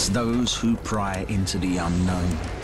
It's those who pry into the unknown.